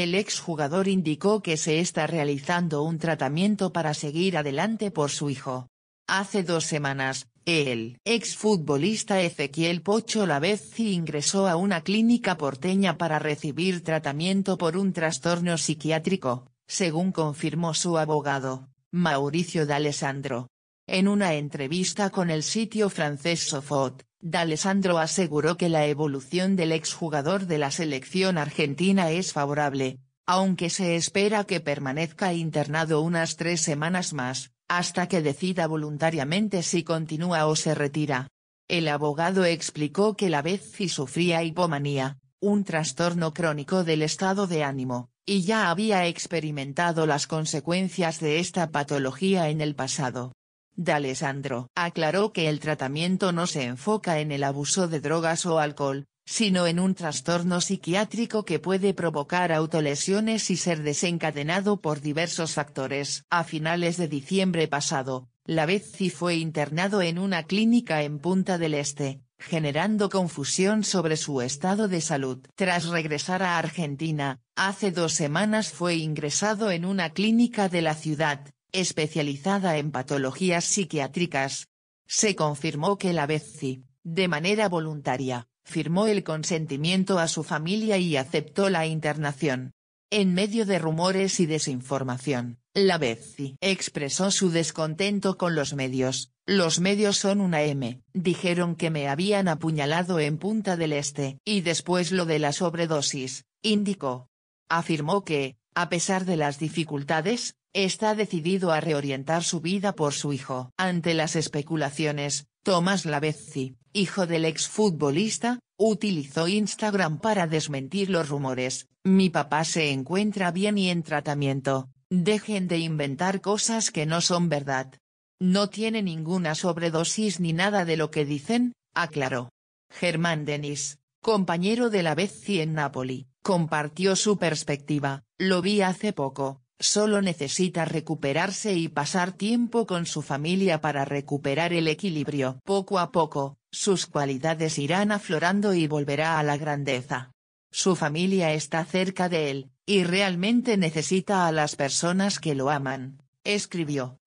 El exjugador indicó que se está realizando un tratamiento para seguir adelante por su hijo. Hace dos semanas, el exfutbolista Ezequiel Pocho Lavezzi ingresó a una clínica porteña para recibir tratamiento por un trastorno psiquiátrico, según confirmó su abogado, Mauricio D'Alessandro. En una entrevista con el sitio francés Sofot, D'Alessandro aseguró que la evolución del exjugador de la selección argentina es favorable, aunque se espera que permanezca internado unas tres semanas más, hasta que decida voluntariamente si continúa o se retira. El abogado explicó que la Betsy sufría hipomanía, un trastorno crónico del estado de ánimo, y ya había experimentado las consecuencias de esta patología en el pasado. D'Alessandro aclaró que el tratamiento no se enfoca en el abuso de drogas o alcohol, sino en un trastorno psiquiátrico que puede provocar autolesiones y ser desencadenado por diversos factores. A finales de diciembre pasado, la Betsy fue internado en una clínica en Punta del Este, generando confusión sobre su estado de salud. Tras regresar a Argentina, hace dos semanas fue ingresado en una clínica de la ciudad, especializada en patologías psiquiátricas. Se confirmó que la Betsy, de manera voluntaria, firmó el consentimiento a su familia y aceptó la internación. En medio de rumores y desinformación, la Betsy expresó su descontento con los medios, los medios son una M, dijeron que me habían apuñalado en Punta del Este. Y después lo de la sobredosis, indicó. Afirmó que, a pesar de las dificultades, está decidido a reorientar su vida por su hijo. Ante las especulaciones, Tomás Lavezzi, hijo del exfutbolista, utilizó Instagram para desmentir los rumores, mi papá se encuentra bien y en tratamiento, dejen de inventar cosas que no son verdad. No tiene ninguna sobredosis ni nada de lo que dicen, aclaró. Germán Denis, compañero de Lavezzi en Napoli, compartió su perspectiva, lo vi hace poco, solo necesita recuperarse y pasar tiempo con su familia para recuperar el equilibrio. Poco a poco, sus cualidades irán aflorando y volverá a la grandeza. Su familia está cerca de él, y realmente necesita a las personas que lo aman, escribió.